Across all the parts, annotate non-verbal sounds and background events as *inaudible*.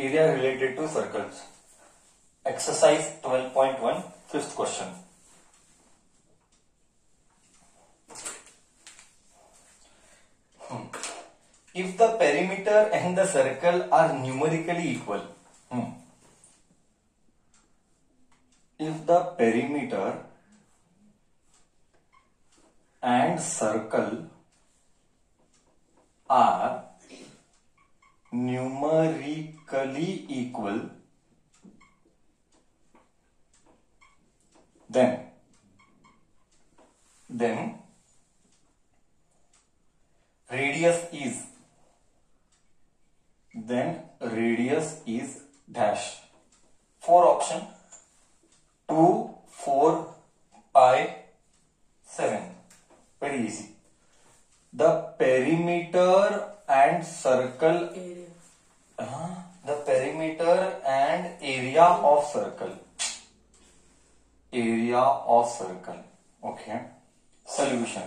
area related to circles. Exercise 12.1, fifth question. Hmm. If the perimeter and the circle are numerically equal, hmm. if the perimeter and circle are numerically equal then then radius is then radius is dash four option 2 4 pi 7 very easy the perimeter and circle area. The perimeter and area of circle. Area of circle. Okay. Solution.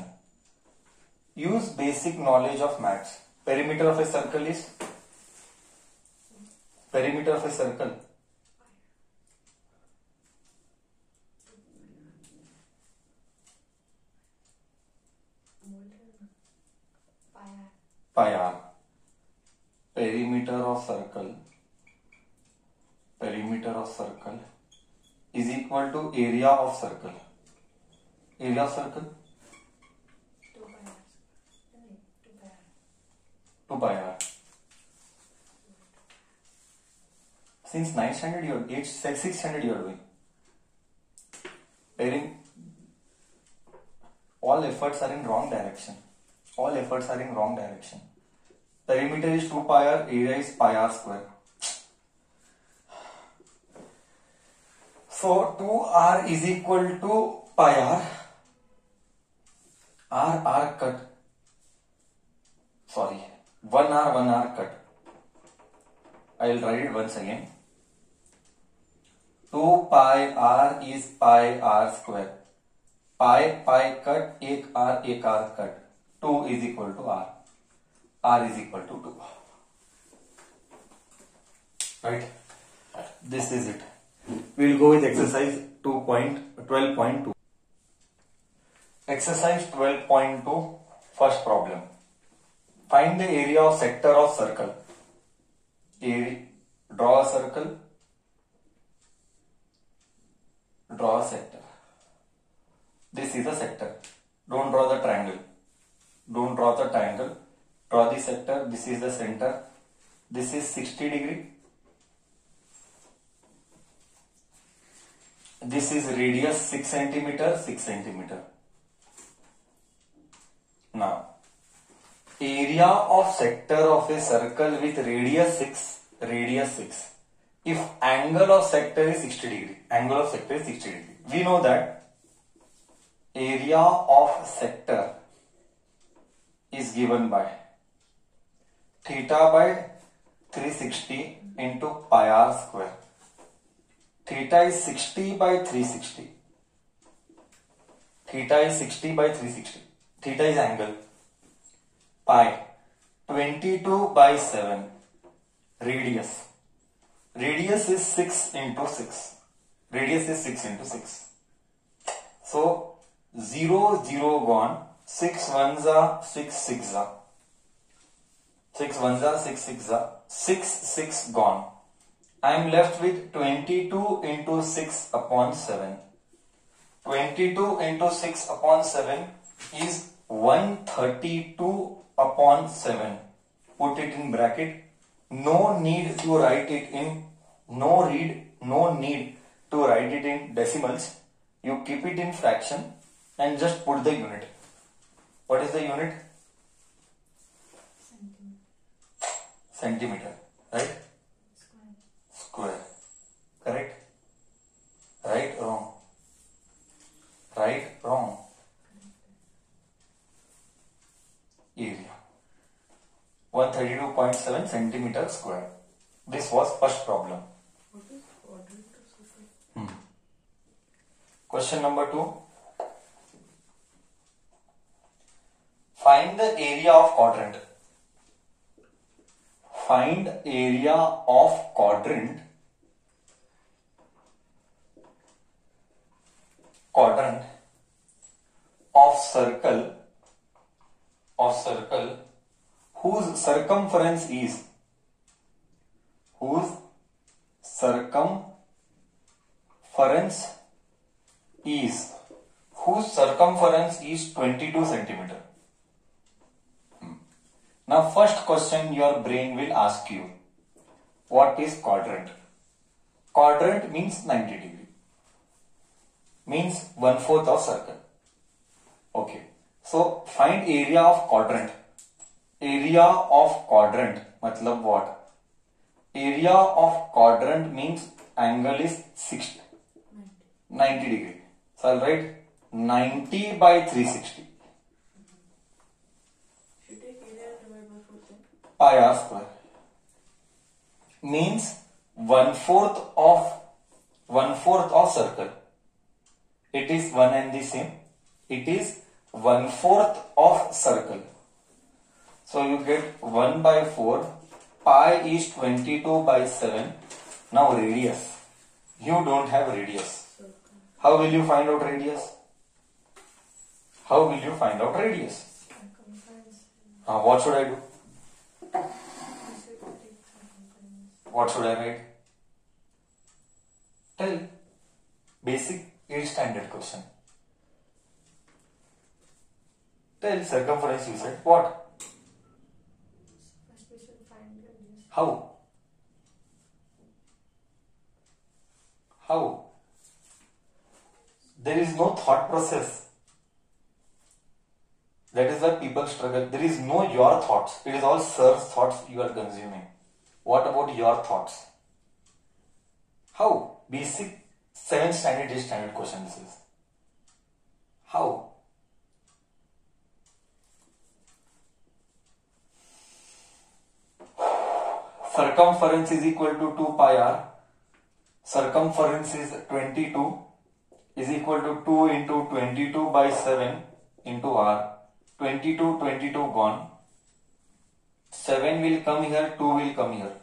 Use basic knowledge of maths. Perimeter of a circle is? Perimeter of a circle. पाया perimeter of circle perimeter of circle is equal to area of circle area of circle 2 by r since 9th standard you are 8 6th standard you are doing pairing all efforts are in wrong direction All efforts are in wrong direction. Perimeter is 2 pi r, area is pi r square. So 2 r is equal to pi r. R r cut. Sorry, 1 r 1 r cut. I will write it once again. 2 pi r is pi r square. Pi pi cut, 1 r 1 r cut. 2 is equal to r. r is equal to 2. Right? This is it. We will go with exercise 2.12.2. Exercise 12.2, first problem. Find the area of sector of circle. Area, draw a circle. Draw a sector. This is a sector. Don't draw the triangle don't draw the triangle draw the sector this is the center this is 60 degree this is radius 6 centimeter 6 centimeter now area of sector of a circle with radius 6 radius 6 if angle of sector is 60 degree angle of sector is 60 degree we know that area of sector is given by theta by 360 into pi r square. Theta is 60 by 360. Theta is 60 by 360. Theta is angle. Pi 22 by 7. Radius. Radius is 6 into 6. Radius is 6 into 6. So 0 0 gone one are six six are six six are six six gone. I am left with 22 into 6 upon 7. 22 into 6 upon 7 is 132 upon 7. Put it in bracket. No need to write it in, no read, no need to write it in decimals. You keep it in fraction and just put the unit. What is the unit? Centimeter. Centimeter, right? Square. Square. Correct? Right, wrong? Right, wrong? Area. 132.7 centimeter square. This was first problem. Hmm. Question number 2. Find the area of quadrant. Find area of quadrant. Quadrant of circle of circle whose circumference is whose circumference is whose circumference is 22 centimeter now first question your brain will ask you. What is quadrant? Quadrant means 90 degree. Means one fourth of circle. Okay. So find area of quadrant. Area of quadrant. Matlab what? Area of quadrant means angle is 60. 90 degree. So I'll write 90 by 360. pi r square means one fourth of one fourth of circle. It is one and the same. It is one fourth of circle. So you get one by four. Pi is twenty-two by seven. Now radius. You don't have radius. How will you find out radius? How will you find out radius? Now uh, what should I do? What should I write? Tell. Basic 8 standard question. Tell circumference you said what? How? How? There is no thought process That is why people struggle. There is no your thoughts. It is all sir's thoughts you are consuming. What about your thoughts? How? Basic 7th standard standard question this is. How? Circumference is equal to 2 pi r. Circumference is 22 is equal to 2 into 22 by 7 into r 22, 22 gone. 7 will come here, 2 will come here.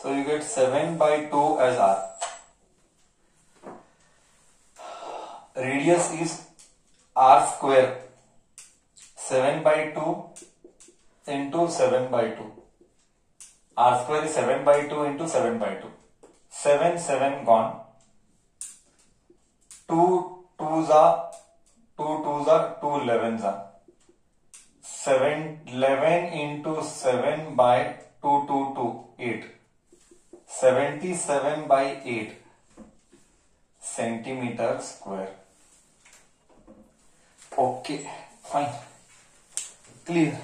So you get 7 by 2 as R. Radius is R square. 7 by 2 into 7 by 2. R square is 7 by 2 into 7 by 2. 7, 7 gone. 2 2s are 2 2s are 2 11s are. 11 into 7 by 222, 8. 77 by 8 centimeter square. Okay, fine. Clear.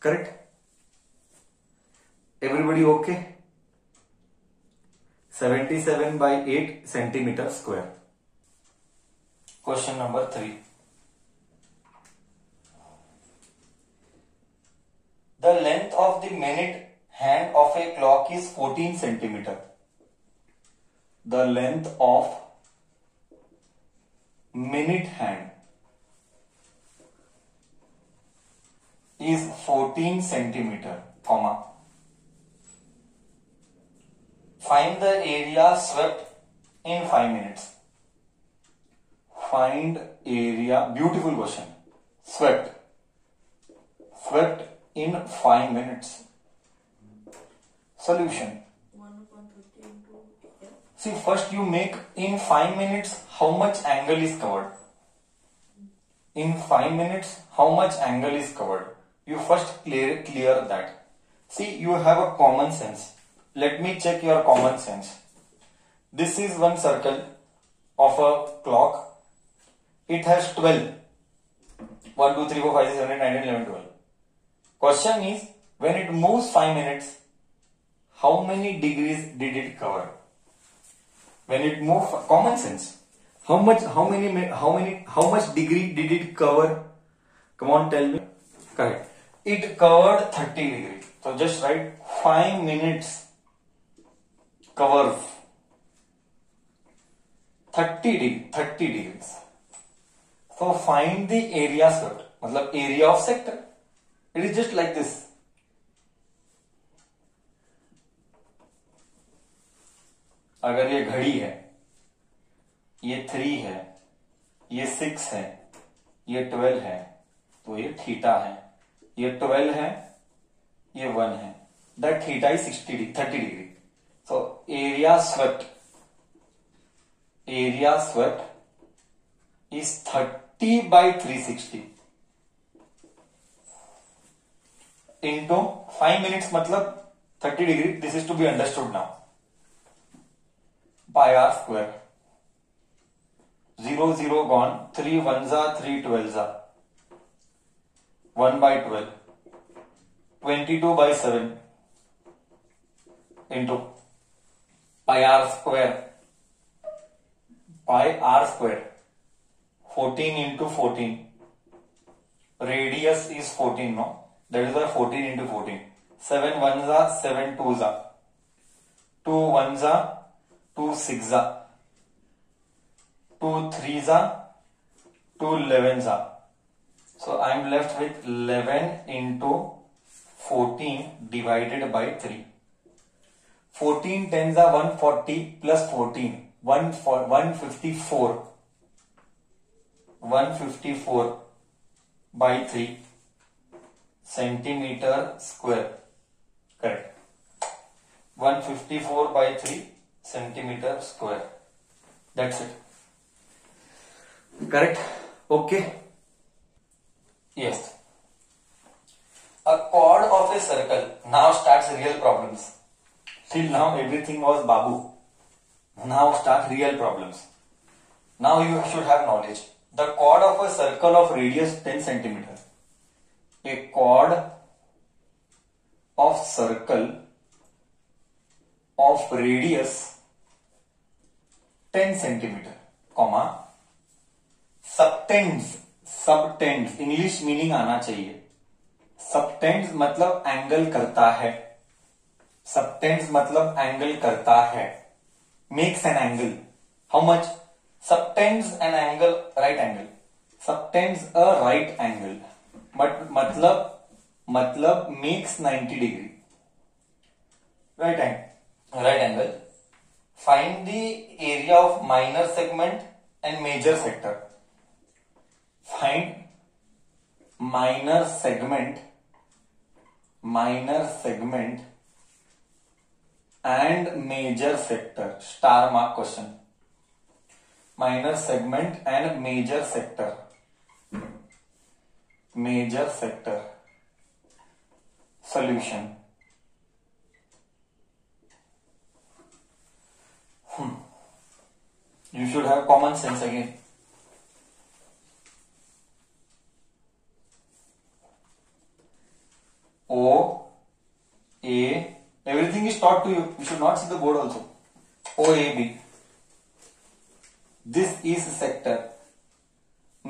Correct? Everybody okay? 77 by 8 centimeter square. Question number 3. the minute hand of a clock is 14 centimeter. The length of minute hand is 14 centimeter, comma. Find the area swept in 5 minutes. Find area, beautiful question, swept. Swept in 5 minutes. Solution. See, first you make in 5 minutes how much angle is covered. In 5 minutes, how much angle is covered? You first clear, clear that. See, you have a common sense. Let me check your common sense. This is one circle of a clock. It has 12. 1, 2, 3, 4, 5, 6, 7, 8, 9, 11, 12. Question is, when it moves 5 minutes, how many degrees did it cover? when it moved common sense how much how many mi- how many how much degree did it cover come on tell me correct it covered 30 degree so just write 5 minutes cover 30 degree 30 degrees so find the area swept मतलब area of sector It is just like this. अगर ये घड़ी है ये three है ये six है ये ट्वेल्व है तो ये थीटा है ये ट्वेल्व है ये वन है theta theta is sixty degree thirty degree so area area swept is thirty by three sixty into five minutes मतलब thirty degree this is to be understood now by R square zero zero gone three one जा three twelve जा one by twelve twenty two by seven into pi R square pi R square fourteen into fourteen radius is fourteen no That is our 14 into 14. 7 ones are 7 twos are. 2 ones are 2 sixes are. 2 threes are 2 elevens are. So I am left with 11 into 14 divided by 3. 14 tens are 140 plus 14. 154. 154 by 3 centimeter square. Correct. 154 by 3 centimeter square. That's it. Correct. Okay. Yes. A chord of a circle. Now starts real problems. Till now everything was babu. Now start real problems. Now you should have knowledge. The chord of a circle of radius 10 centimeters. a chord of circle of radius 10 centimeter comma subtends subtends English meaning आना चाहिए subtends मतलब angle करता है subtends मतलब angle करता है makes an angle how much subtends an angle right angle subtends a right angle मतलब मतलब makes ninety degree right angle right angle find the area of minor segment and major sector find minor segment minor segment and major sector star mark question minor segment and major sector major sector solution hmm. you should have common sense again o a everything is taught to you you should not see the board also o a b this is sector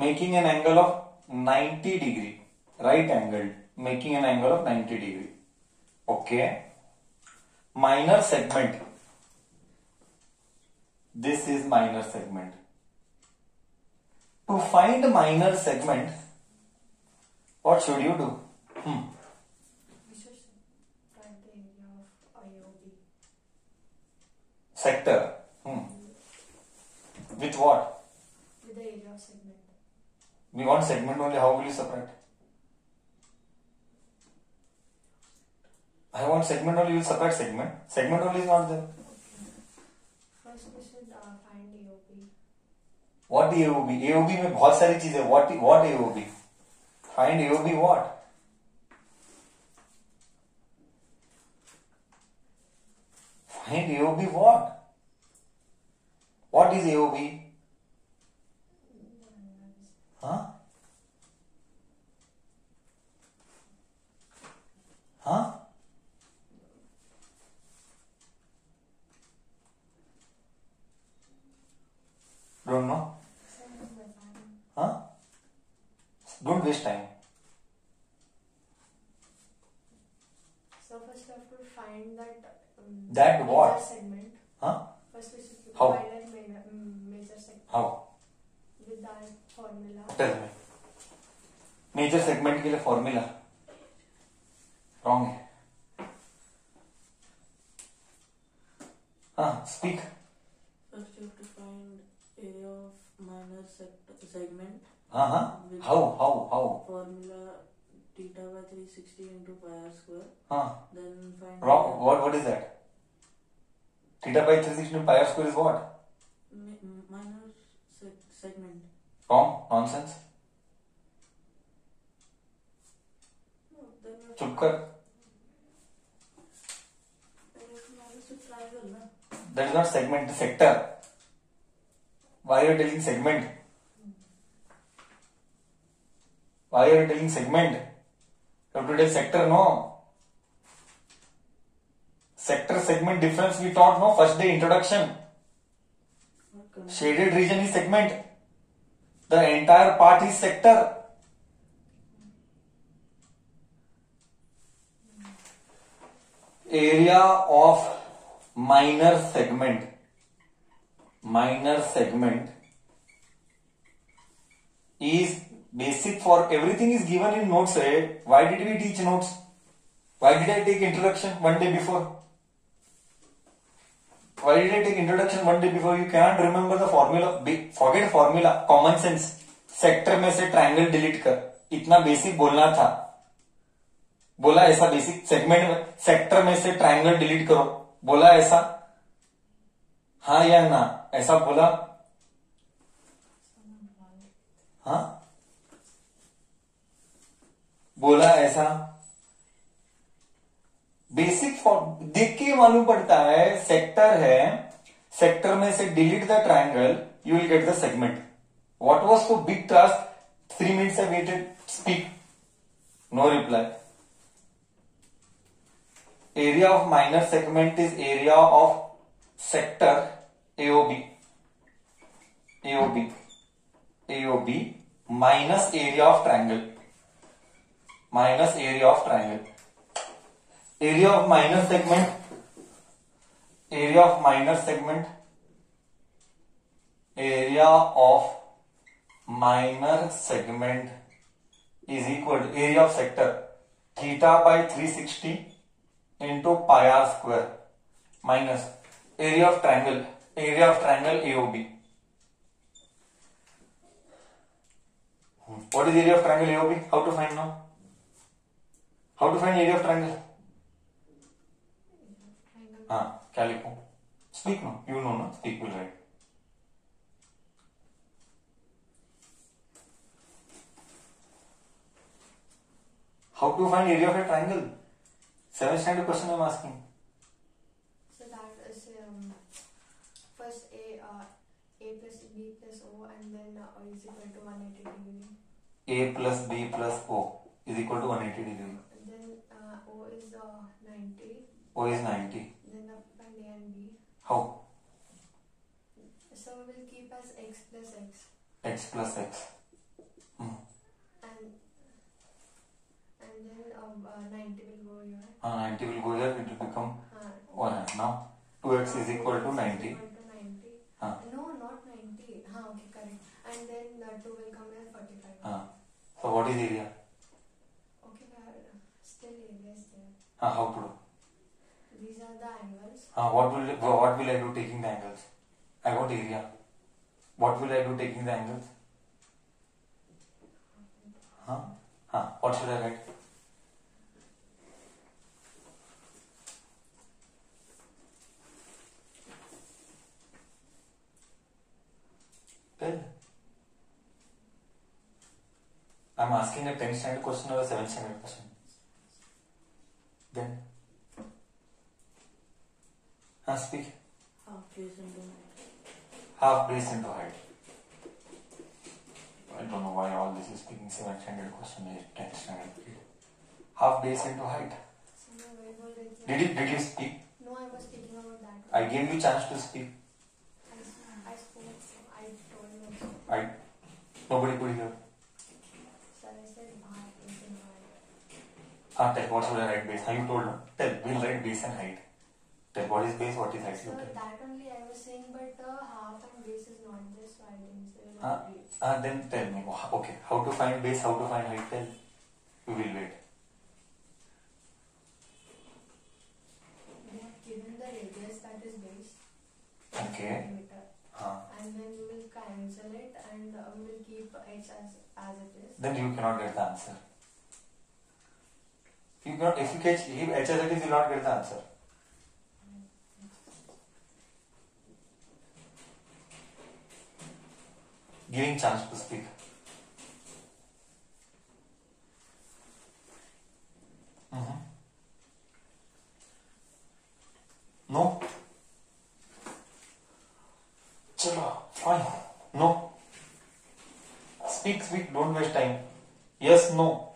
making an angle of 90 degree right angled making an angle of 90 degree okay minor segment this is minor segment to find minor segment what should you do hmm. sector hmm. with what We want segment only. How will you separate I want segment only. You separate segment. Segment only is not there. First we should uh, find AOB. What AOB? AOB में बहुत सारी चीजें. What what AOB? Find AOB what? Find AOB what? What is AOB? Huh? Huh? Don't know? waste time. So first I have to find that. Um, that what? 60 into pi r square. Huh. Then find. Wrong. What, what is that? Theta by 360 into pi r square is what? Mi- minor seg segment. Wrong. Nonsense. No, then you have to- चुप कर then you have to manage the triangle, na? That is not segment sector why are telling segment why are telling segment Come today sector, no. Sector segment difference we taught, no. First day introduction. Okay. Shaded region is segment. The entire part is sector. Area of minor segment. Minor segment is Basic for everything is given in notes, right? Why did we teach notes? Why did I take introduction one day before? Why did I take introduction one day before? You can't remember the formula. Forget formula. Common sense. sector mein se triangle delete kar itna basic bolna tha बोला ऐसा basic segment में sector में से triangle delete करो बोला ऐसा हाँ या ना ऐसा बोला हाँ बोला ऐसा बेसिक फॉर्म देख के मालूम पड़ता है सेक्टर है सेक्टर में से delete the triangle you will get the segment what was so big task three minutes I waited speak no reply area of minor segment is area of sector AOB AOB AOB minus area of triangle minus area of triangle. Area of minor segment, area of minor segment, area of minor segment is equal to area of sector theta by 360 into pi r square minus area of triangle, area of triangle AOB. What is area of triangle AOB? How to find now? How to find area of triangle हाँ क्या लिखो speak no you know ना speak will write how to find area of a triangle seventh standard question i'm asking so that is um, first a uh, a plus b plus o and then uh, is equal to 180 degree a plus b plus o is equal to 180 degree is uh, 90. O is 90. Then append A and B. How? So we will keep as x plus x. x plus x. Mm. And and then um, uh, 90 will go here. Uh, 90 will go there, it will become uh, 1. Now 2x uh, is equal to 90. Equal to 90. Uh. No, not 90. Huh, okay, correct. And then uh, 2 will come as 45. Uh. So what is area? हाँ how to do these are the angles हाँ what will what will I do taking the angles I got area what will I do taking the angles हाँ हाँ what should I write pen? I'm asking a 10th standard question or a 7th standard question. Then. Now speak. Half place into height. Half place into height. I don't know why all this is being 7th standard question, 10th standard kid. Half base into height. Did it? did you speak? No, I was speaking about that. I gave you chance to speak. I, I spoke, I told you. I, nobody could hear. Ah, tell what's the right base? Have you told no? Tell we'll write base and height. Tell what is base, what is height. So that only I was saying, but the half and base is not this, so I didn't say ah, ah, then tell me. Okay, how to find base, how to find height? Tell. We will wait. We have given Okay. Huh. And then we will cancel it and we will keep h as, as it is. Then you cannot get the answer. If you, if you catch if HSL, you will not get the answer. Giving chance to speak. Mm -hmm. No. Chalo, fine. No. Speak, speak. Don't waste time. Yes, no.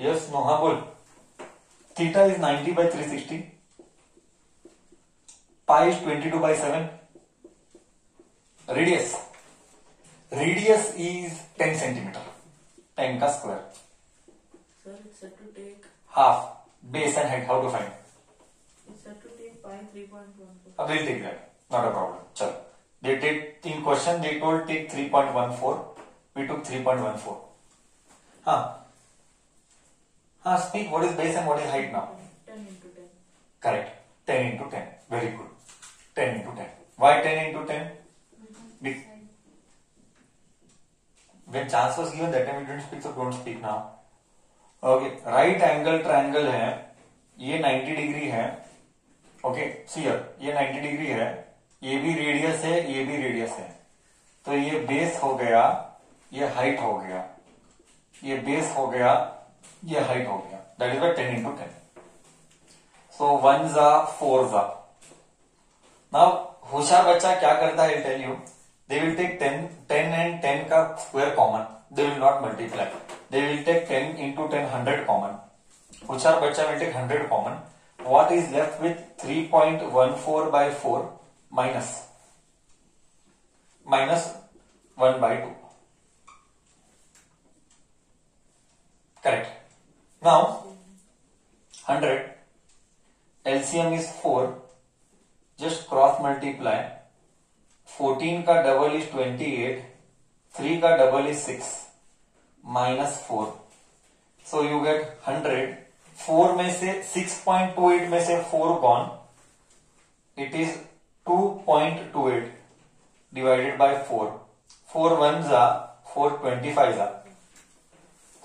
Yes मोहा बोल theta is 90 by 360 pi is two by seven radius radius is ten centimetre ten का square half base and height how to find its to take pi अब will take that not a problem चलो they take in question they told take three point one four we took three point one four हाँ Now speak what is base and what is height now. 10 into 10. Correct. 10 into 10. Very good. 10 into 10. Why 10 into 10? Because when chance was given that time we didn't speak so don't speak now. Okay. Right angle triangle है ये 90 degree है Okay. See here. ये 90 degree है ये भी radius है ये भी radius है तो ये base हो गया ये height हो गया ये base हो गया ये हाइट हो गया that is by ten into ten so one जा फोर जा ना होशियार बच्चा क्या करता है tell you they will take ten ten and ten का square common they will not multiply they will take ten into ten hundred common होशियार बच्चा will take hundred common what is left with three point one four by four minus minus one by two correct Now, 100 LCM is 4. Just cross multiply. 14 का double is 28, 3 का double is 6, minus 4. So you get 100. 4 में से 6.28 में से 4 gone it is 2.28 divided by 4. 4 one जा, 4 25 जा.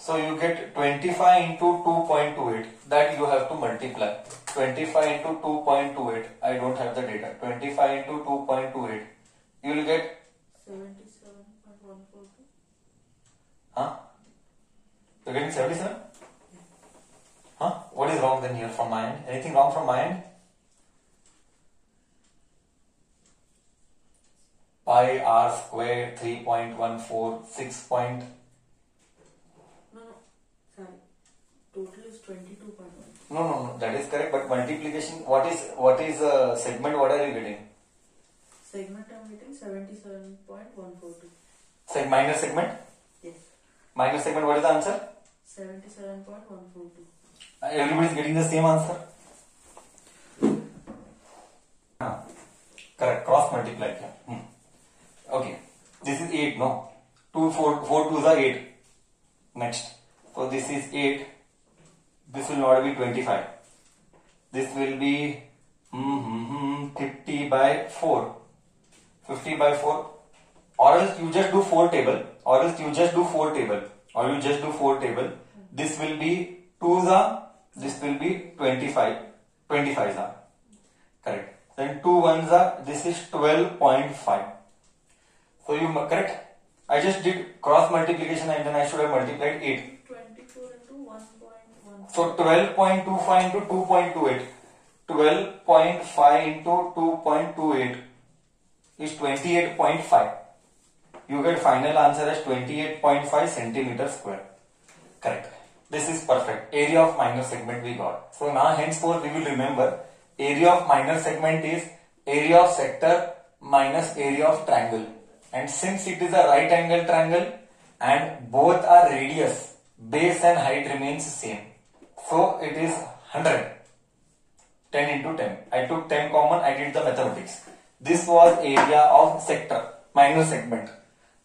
So you get 25 into 2.28 that you have to multiply. 25 into 2.28. I don't have the data. 25 into 2.28. You will get 77.142. Huh? You're getting 77? Huh? What is wrong then here from my end? Anything wrong from my end? Pi r square 3.14 6. 22.1. No, no, no, that is correct. But multiplication, what is what is uh, segment? What are you getting? Segment i am getting 77.142. say minus segment? Yes. Minus segment, what is the answer? 77.142. Everybody is getting the same answer? Huh. Correct, cross multiply. Hmm. Okay, this is 8, no? 2, 4, 4 2s is 8. Next. So this is 8. this will not be 25 this will be mm, 50 by 4 50 by 4 or else you just do 4 table or else you just do 4 table or you just do 4 table this will be 2 za this will be 25 25 za correct then 2 1 za this is 12.5 so you correct I just did cross multiplication and then I should have multiplied 8 so 12.25 into 2.28. 12.5 into 2.28 is 28.5. You get final answer as 28.5 centimeter square. Correct. This is perfect. Area of minor segment we got. So now henceforth we will remember area of minor segment is area of sector minus area of triangle. And since it is a right angle triangle and both are radius base and height remains same. So it is 100. 10 into 10. I took 10 common, I did the mathematics. This was area of sector, minor segment.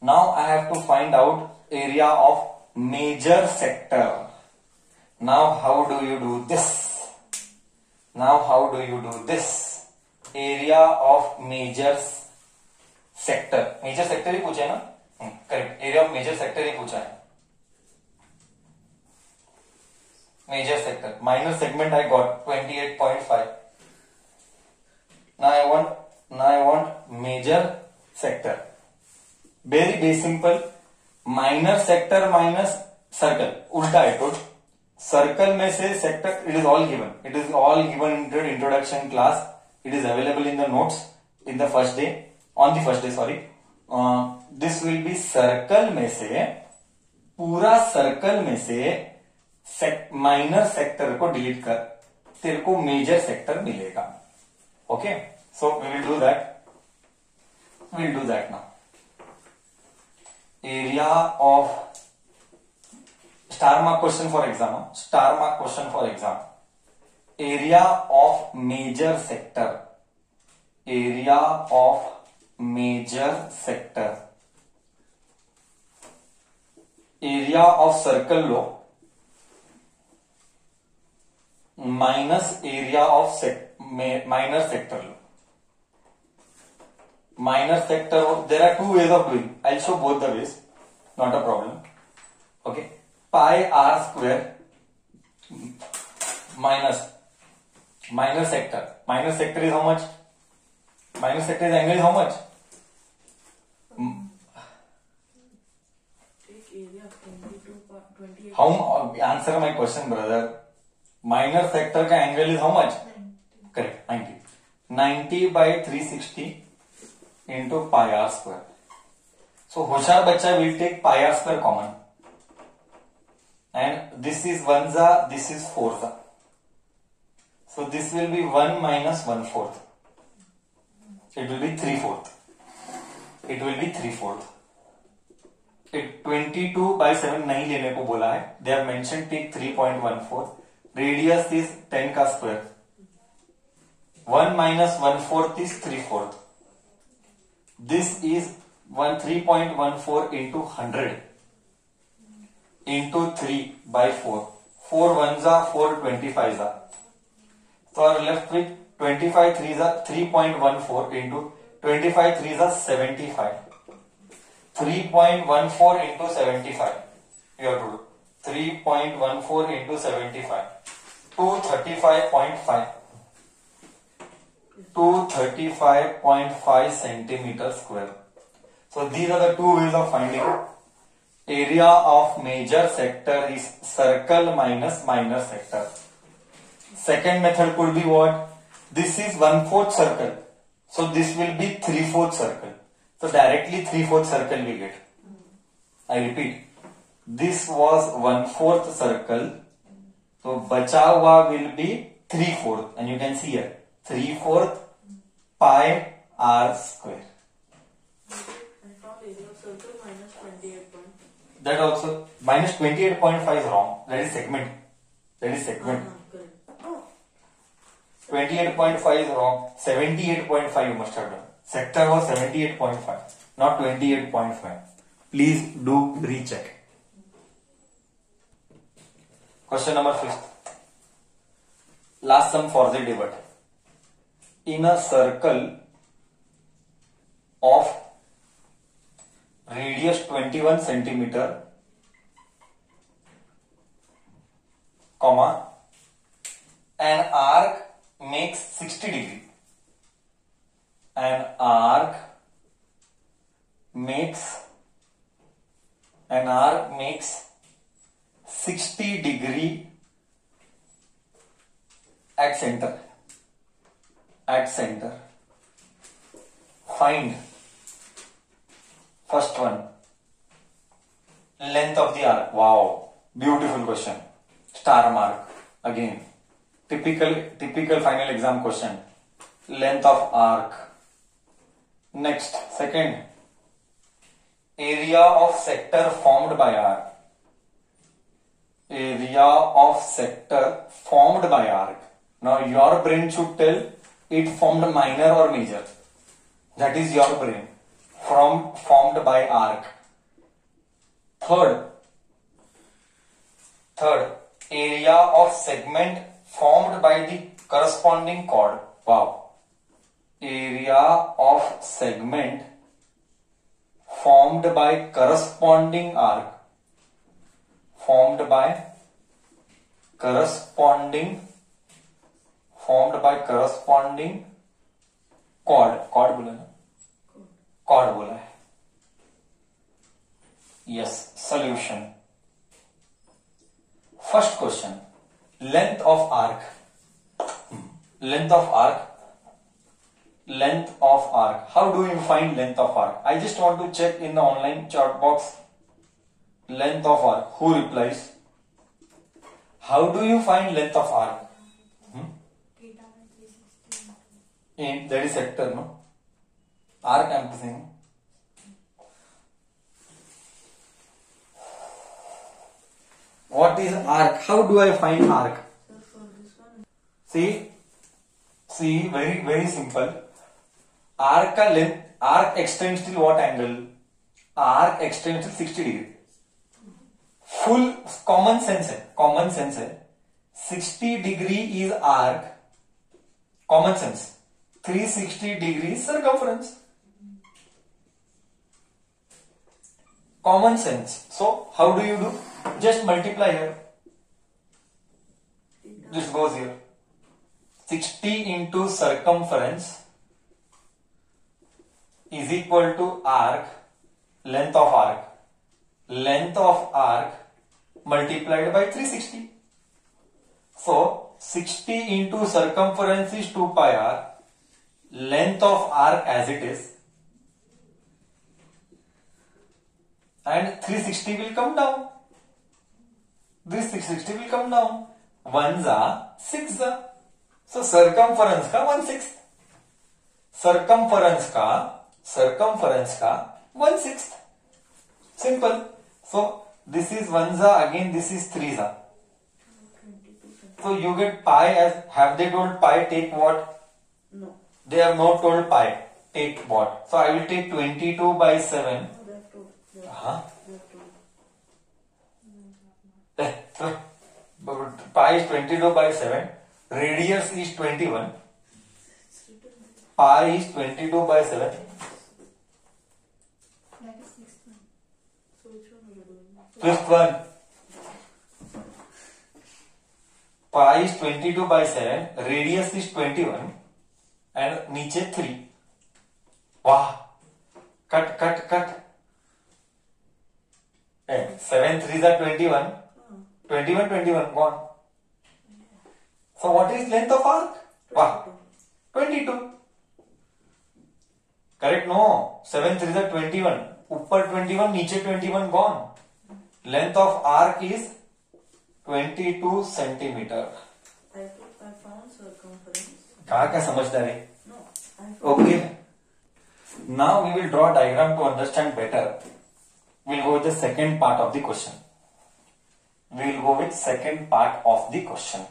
Now I have to find out area of major sector. Now how do you do this? Now how do you do this? Area of major sector. Major sector ही पूछा है ना correct area of major sector ही पूछा है major sector. Minor segment I got 28.5. Now I want now I want major sector. Very very simple. Minor sector minus circle. उल्टा है तो circle में से sector it is all given it is all given in introduction class it is available in the notes in the first day on the first day sorry this will be circle में से पूरा circle में से minor sector को delete कर तेरे को major sector मिलेगा okay so we will do that will do that now area of star mark question for exam star mark question for exam area of major sector area of major sector area of circle low minus area of minor sector of, there are two ways of doing. I'll show both the ways, not a problem. Okay, pi r square minus minor sector. Minor sector is how much? Minor sector is angle is how much? How answer my question, brother? Minor factor का angle is how much correct 90 90 by 360 sixty into pi r square so होशियार बच्चा will take pi r square common and this is one जा this is four जा so this will be one minus one fourth it will be three fourth it will be three fourth twenty two by seven नहीं लेने को बोला है they are mention take three point one fourth radius is ten का square one minus one fourth is three fourth this is one three point one four into hundred into three by four four one जा four twenty five जा तो are left with twenty five three जा three point one four into twenty five three जा seventy five three point one four into seventy five you have to four into seventy five 235.5 235.5 centimeter square. So these are the two ways of finding area of major sector is circle minus minor sector. Second method could be what? This is one fourth circle. So this will be three fourth circle. So directly three fourth circle we get. I repeat, this was one fourth circle so bachawa will be 3 fourth and you can see here 3 fourth pi r square. That also minus 28.5 is wrong. That is segment. That is segment. Ah, 28.5 is wrong. 78.5 you must have done. Sector was 78.5, not 28.5. Please do recheck. Question number 5. Last sum for the divot. In a circle of radius 21 centimeter, comma, an arc makes 60 degrees. An arc makes 60 degree at centre at centre find first one length of the arc wow beautiful question star mark again typical typical final exam question length of arc next second area of sector formed by arc area of sector formed by arc. Now your brain should tell it formed minor or major. That is your brain from formed by arc. Third, third area of segment formed by the corresponding chord. Wow. Area of segment formed by corresponding arc. formed by corresponding formed by corresponding chord chord बोला ना chord बोला है yes solution first question length of arc length of arc length of arc how do you find length of arc i just want to check in the online chart box length of arc? Who replies? How do you find length of arc? Hmm? in that is sector, no? Arc I am saying. What is arc? How do I find arc? See, see, very very simple. Arc ka length, arc extends till what angle? Arc extends to 60 degree. Full common sense है common sense है 60 degree is arc common sense 360 degree circumference common sense so how do you do just multiply here this goes here 60 into circumference is equal to arc length of arc length of arc multiplied by 360. So 60 into circumference is 2 pi r, length of arc as it is and 360 will come down. This 360 will come down. Ones a six. So circumference ka one sixth. circumference ka circumference ka one sixth. Simple. So This is 1 za, again this is 3 za. So you get pi as, have they told pi take what? No. They have not told pi, take what? So I will take 22 by 7. Huh? *laughs* pi is 22 by 7. Radius is 21. Pi is 22 by 7. Fifth one pi is twenty two by seven radius is twenty one and नीचे three वाह cut cut cut seven three जा twenty one twenty one twenty one gone so what is length of arc वाह twenty two correct no seven three जा twenty one ऊपर twenty one नीचे twenty one gone length of arc is 22 centimetre कहा क्या समझदार है okay now we will draw diagram to understand better we'll go with the second part of the question we'll go with second part of the question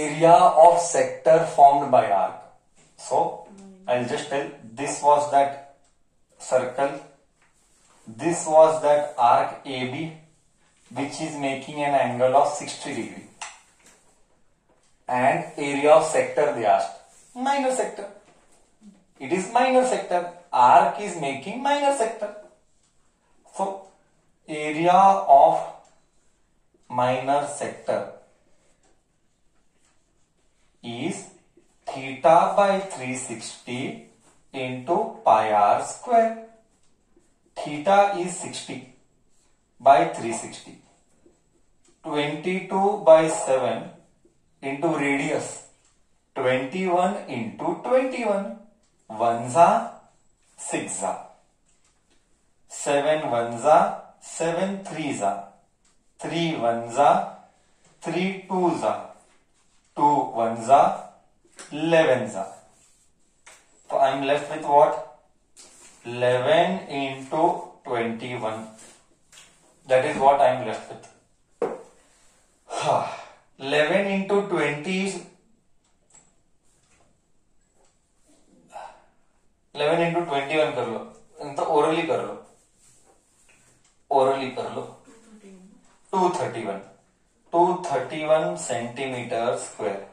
area of sector formed by arc. So I'll just tell this was that circle, this was that arc AB which is making an angle of 60 degree and area of sector they asked minor sector. It is minor sector. Arc is making minor sector. So area of minor sector is theta by 360 into pi r square. Theta is 60 by 360. 22 by 7 into radius. 21 into 21. 1s sixa. Seven are. seven threesa. Three 7 three twosa. Two one जा eleven जा तो I am left with what eleven into twenty one that is what I am left with eleven into twenty eleven into twenty one कर लो तो orally कर लो orally कर लो two thirty one to 31 centimeter square.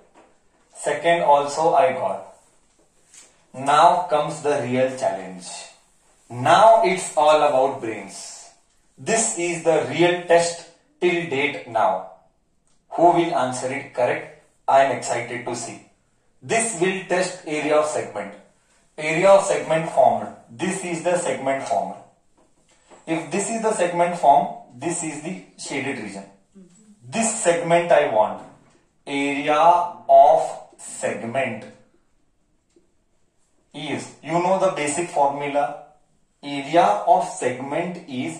Second also I got. Now comes the real challenge. Now it's all about brains. This is the real test till date now. Who will answer it correct? I am excited to see. This will test area of segment. Area of segment formed. This is the segment formed. If this is the segment formed, this is the shaded region this segment I want area of segment is you know the basic formula area of segment is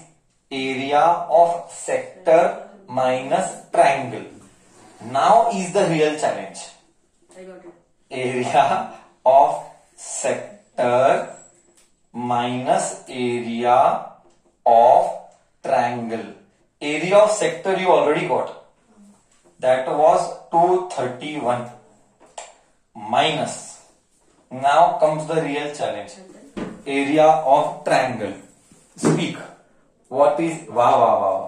area of sector minus triangle now is the real challenge area of sector minus area of triangle area of sector you already got that was 231 minus now comes the real challenge area of triangle speak what is wow wow wow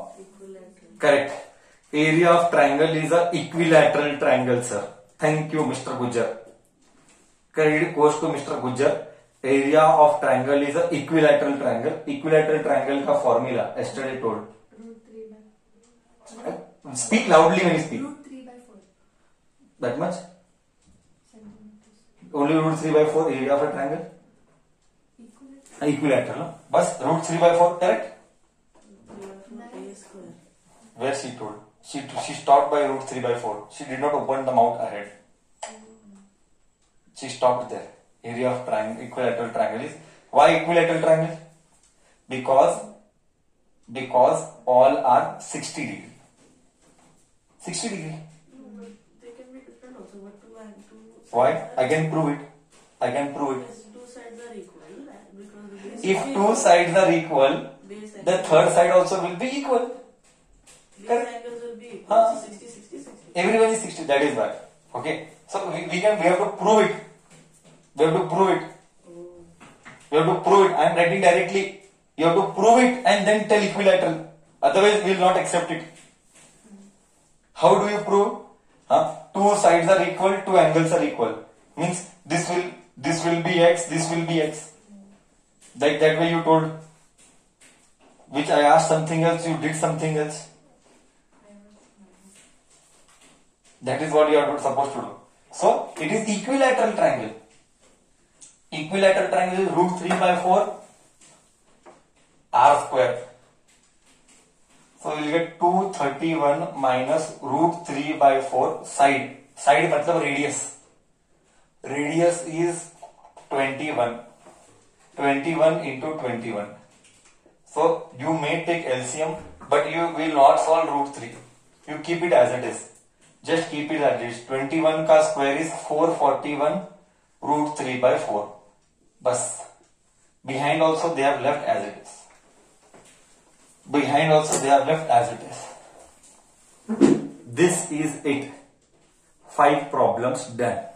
correct area of triangle is a equilateral triangle sir thank you mr gujjar credit course to mr gujjar area of triangle is a equilateral triangle equilateral triangle का formula yesterday told Speak loudly when you speak. Root 3 by 4. That much? Only root 3 by 4 area of a triangle? Equilateral. Ah, equilateral, no? Bas, root 3 by 4, correct? Where she told? She stopped by root 3 by 4. She did not open the mouth ahead. She stopped there. Area of triangle, equilateral triangle is. Why equilateral triangle? Because all are 60 degrees. 60 degree. No, they can be different also. What two and two Why? I can prove it. I can prove it. two sides are equal. Because if two sides are equal, the third side also will be equal. Correct? angles will be equal. Huh? 60, 60, 60. Everyone is 60. That is why. Okay. So we, we can we have to prove it. We have to prove it. Oh. We have to prove it. I am writing directly. You have to prove it and then tell equilateral. Otherwise, we will not accept it. How do you prove? Huh? Two sides are equal, two angles are equal. Means this will this will be x, this will be x. Like that way you told. Which I asked something else, you did something else. That is what you are supposed to do. So it is equilateral triangle. Equilateral triangle is root 3 by 4 r square. So will get two thirty one minus root three by four side side मतलब radius radius is twenty one twenty one into twenty one so you may take LCM but you will not solve root three you keep it as it is just keep it as it twenty one का square is four forty one root three by four बस behind also they have left as it is behind also they are left as it is. This is it. Five problems done.